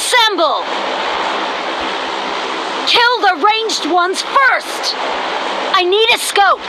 Assemble! Kill the ranged ones first! I need a scope!